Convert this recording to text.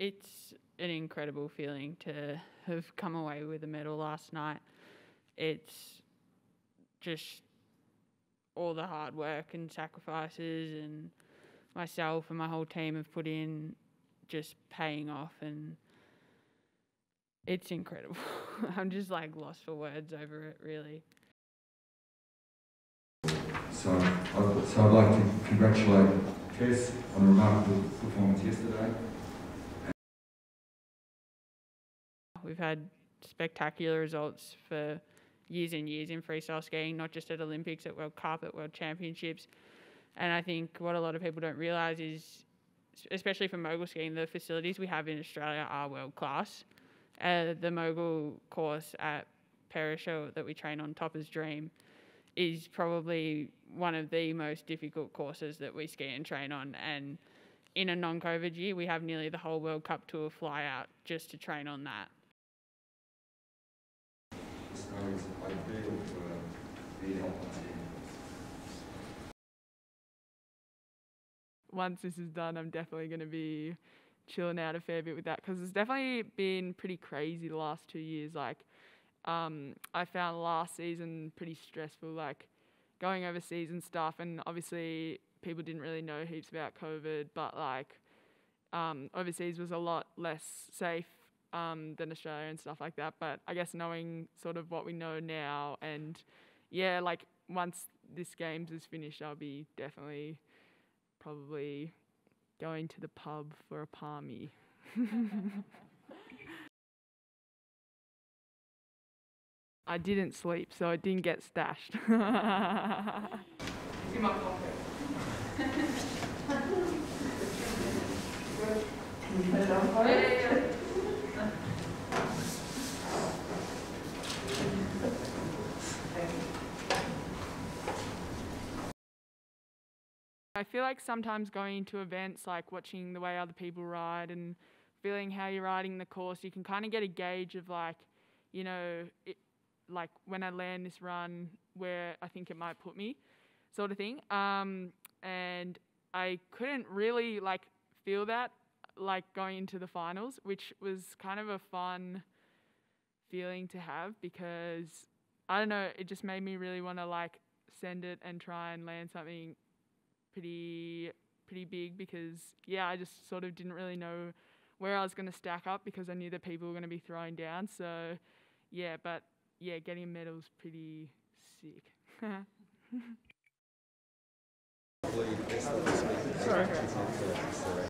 it's an incredible feeling to have come away with a medal last night. It's just all the hard work and sacrifices and myself and my whole team have put in just paying off and it's incredible. I'm just like lost for words over it really. So, I'd, so I'd like to congratulate Tess on a remarkable performance yesterday. We've had spectacular results for years and years in freestyle skiing, not just at Olympics, at World Cup, at World Championships. And I think what a lot of people don't realise is, especially for mogul skiing, the facilities we have in Australia are world class. Uh, the mogul course at Perisher that we train on, Topper's Dream, is probably one of the most difficult courses that we ski and train on. And in a non COVID year, we have nearly the whole World Cup tour fly out just to train on that. For the alpine once this is done, I'm definitely going to be chilling out a fair bit with that because it's definitely been pretty crazy the last two years. Like, um, I found last season pretty stressful, like going overseas and stuff. And obviously, people didn't really know heaps about COVID, but like, um, overseas was a lot less safe um, than Australia and stuff like that. But I guess knowing sort of what we know now, and yeah, like once this games is finished, I'll be definitely probably going to the pub for a parmy. I didn't sleep, so it didn't get stashed. In my pocket. I feel like sometimes going to events, like watching the way other people ride and feeling how you're riding the course, you can kind of get a gauge of like, you know, it, like when I land this run, where I think it might put me, sort of thing. Um, and I couldn't really like feel that like going into the finals, which was kind of a fun feeling to have because I don't know, it just made me really want to like send it and try and land something pretty pretty big because yeah, I just sort of didn't really know where I was going to stack up because I knew that people were going to be throwing down. So yeah, but yeah, getting a medal is pretty sick. Sorry.